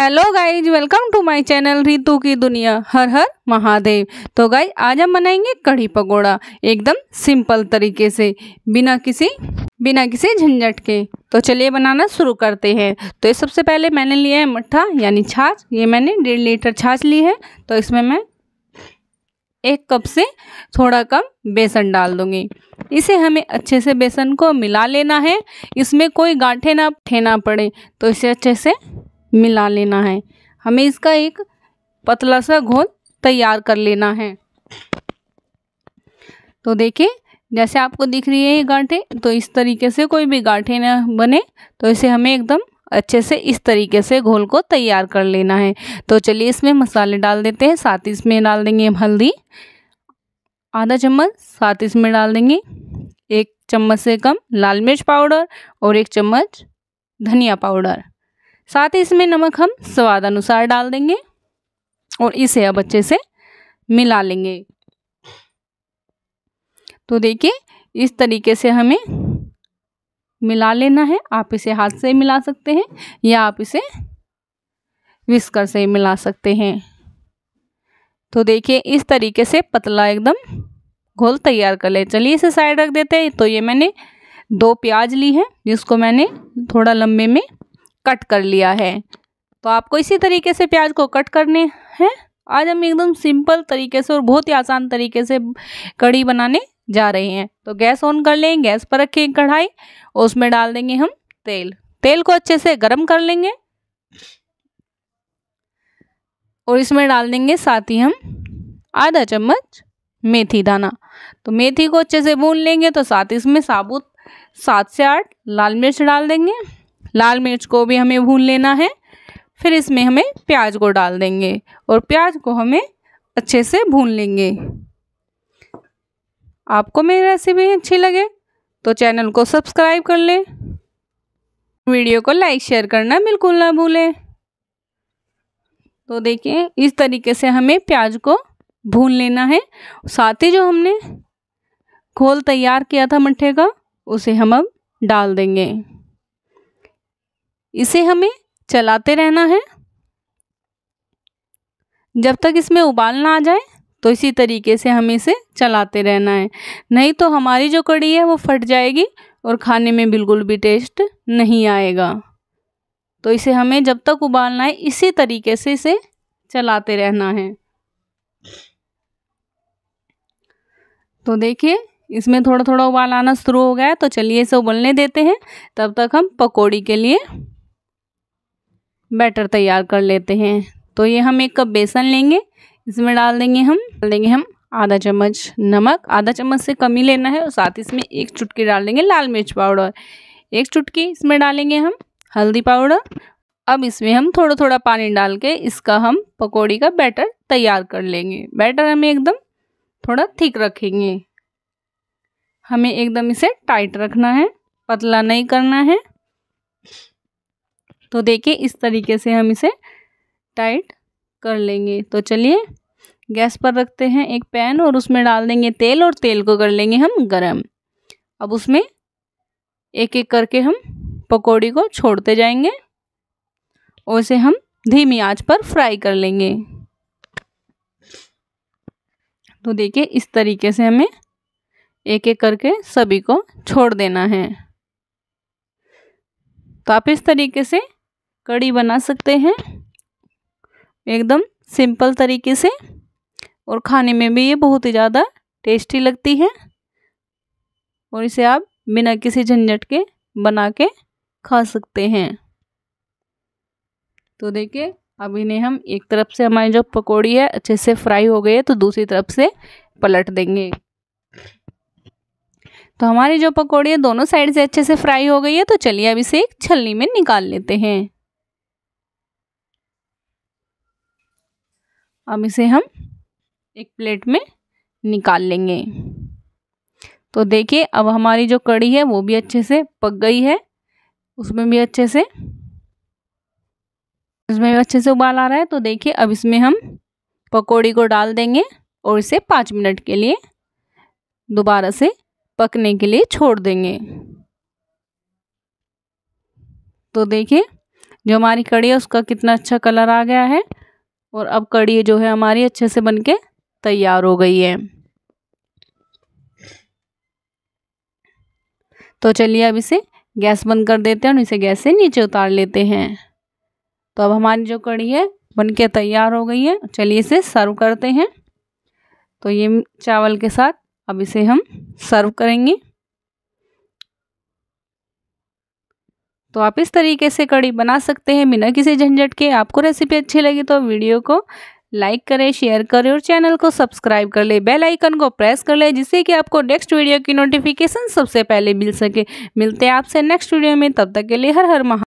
Hello guys welcome to my channel Ritu की दुनिया हर हर महादेव तो गाइज़ आज हम बनाएँगे कढ़ी पकोड़ा, एकदम सिंपल तरीके से, बिना किसी बिना किसी झंझट के। तो चलिए बनाना शुरू करते हैं। तो ये सबसे पहले मैंने लिया है मट्ठा, यानी छाछ। ये मैंने डेढ़ लीटर छाछ ली है। तो इसमें मैं एक कप से थोड़ा कम बेसन डाल दूँगी। इसे हमें अच्छे से बेसन को मिला लेना है। इसमें कोई गांठे ना, ठेना पड़े। तो इसे अच्छे से मिला लेना है। हमें इसका एक पतला सा घोल तैयार कर लेना है। तो देखिए, जैसे आपको दिख रही है ये गांठे तो इस तरीके से कोई भी गांठे ना बने तो इसे हमें एकदम अच्छे से इस तरीके से घोल को तैयार कर लेना है। तो चलिए इसमें मसाले डाल देते हैं, साथ ही इसमें डाल देंगे हम हल्दी। आधा चम्मच, साथ इसमें डाल देंगे एक चम्मच से कम लाल मिर्च पाउडर और एक चम्मच धनिया पाउडर। साथ ही इसमें नमक हम स्वाद अनुसार डाल देंगे और इसे अब अच्छे से मिला लेंगे। तो देखिए, इस तरीके से हमें मिला लेना है। आप इसे हाथ से मिला सकते हैं या आप इसे विस्कर से मिला सकते हैं। तो देखिए, इस तरीके से पतला एकदम घोल तैयार कर ले। चलिए इसे साइड रख देते हैं। तो ये मैंने दो प्याज ली है, जिसको मैंने थोड़ा लंबे में कट कर लिया है। तो आपको इसी तरीके से प्याज को कट करने हैं। आज हम एकदम सिंपल तरीके से और बहुत ही आसान तरीके से कढ़ी बनाने जा रहे हैं। तो गैस ऑन कर लें, गैस पर रखें कढ़ाई, और उसमें डाल देंगे हम तेल। तेल को अच्छे से गर्म कर लेंगे। और इसमें डाल देंगे साथ ही हम आधा चम्मच मेथी दाना। तो मेथी को अच्छे से भून लेंगे तो साथ इसमें साबुत सात से आठ लाल मिर्च डाल देंगे। लाल मिर्च को भी हमें भून लेना है। फिर इसमें हमें प्याज को डाल देंगे और प्याज को हमें अच्छे से भून लेंगे। आपको मेरी रेसिपी अच्छी लगे तो चैनल को सब्सक्राइब कर लें। वीडियो को लाइक शेयर करना बिल्कुल ना भूलें। तो देखिए, इस तरीके से हमें प्याज को भून लेना है। साथ ही जो हमने घोल तैयार किया था मट्ठे का, उसे हम अब डाल देंगे। इसे हमें चलाते रहना है। जब तक इसमें उबाल ना आ जाए तो इसी तरीके से हमें इसे चलाते रहना है। नहीं तो हमारी जो कड़ी है, वो फट जाएगी और खाने में बिल्कुल भी टेस्ट नहीं आएगा। तो इसे हमें जब तक उबालना है, इसी तरीके से इसे चलाते रहना है। तो देखिए, इसमें थोड़ा थोड़ा उबाल आना शुरू हो गया है तो चलिए इसे उबलने देते हैं। तब तक हम पकौड़ी के लिए बैटर तैयार कर लेते हैं। तो ये हम एक कप बेसन लेंगे। इसमें डाल देंगे हम, डाल देंगे हम आधा चम्मच नमक। आधा चम्मच से कम लेना है और साथ ही इसमें एक चुटकी डाल देंगे लाल मिर्च पाउडर। एक चुटकी इसमें डालेंगे हम हल्दी पाउडर। अब इसमें हम थोड़ा थोड़ा पानी डाल के इसका हम पकौड़ी का बैटर तैयार कर लेंगे। बैटर हमें एकदम थोड़ा थिक रखेंगे। हमें एकदम इसे टाइट रखना है, पतला नहीं करना है। तो देखिए, इस तरीके से हम इसे टाइट कर लेंगे। तो चलिए, गैस पर रखते हैं एक पैन और उसमें डाल देंगे तेल और तेल को कर लेंगे हम गरम। अब उसमें एक एक करके हम पकौड़ी को छोड़ते जाएँगे और इसे हम धीमी आँच पर फ्राई कर लेंगे। तो देखिए, इस तरीके से हमें एक एक करके सभी को छोड़ देना है। तो आप इस तरीके से कड़ी बना सकते हैं। एकदम सिंपल तरीके से। और खाने में भी ये बहुत ही ज़्यादा टेस्टी लगती है। और इसे आप बिना किसी झंझट के बना के खा सकते हैं। तो देखिए, अब इन्हें हम एक तरफ़ से, हमारी जो पकौड़ी है, अच्छे से फ्राई हो गई है तो दूसरी तरफ़ से पलट देंगे। तो हमारी जो पकौड़ी है, दोनों साइड से अच्छे से फ्राई हो गई है तो चलिए अब इसे एक छलनी में निकाल लेते हैं। अब इसे हम एक प्लेट में निकाल लेंगे। तो देखिए, अब हमारी जो कड़ी है, वो भी अच्छे से पक गई है। उसमें भी अच्छे से, उसमें भी अच्छे से उबाल आ रहा है। तो देखिए, अब इसमें हम पकौड़ी को डाल देंगे और इसे पाँच मिनट के लिए दोबारा से पकने के लिए छोड़ देंगे। तो देखिए, जो हमारी कड़ी है, उसका कितना अच्छा कलर आ गया है। और अब कड़ी जो है हमारी अच्छे से बन के तैयार हो गई है। तो चलिए अब इसे गैस बंद कर देते हैं और इसे गैस से नीचे उतार लेते हैं। तो अब हमारी जो कड़ी है बनके तैयार हो गई है। चलिए इसे सर्व करते हैं। तो ये चावल के साथ अब इसे हम सर्व करेंगे। तो आप इस तरीके से कड़ी बना सकते हैं बिना किसी झंझट के। आपको रेसिपी अच्छी लगी तो वीडियो को लाइक करें शेयर करें और चैनल को सब्सक्राइब कर ले। बेल आइकन को प्रेस कर ले जिससे कि आपको नेक्स्ट वीडियो की नोटिफिकेशन सबसे पहले मिल सके। मिलते हैं आपसे नेक्स्ट वीडियो में। तब तक के लिए हर हर महा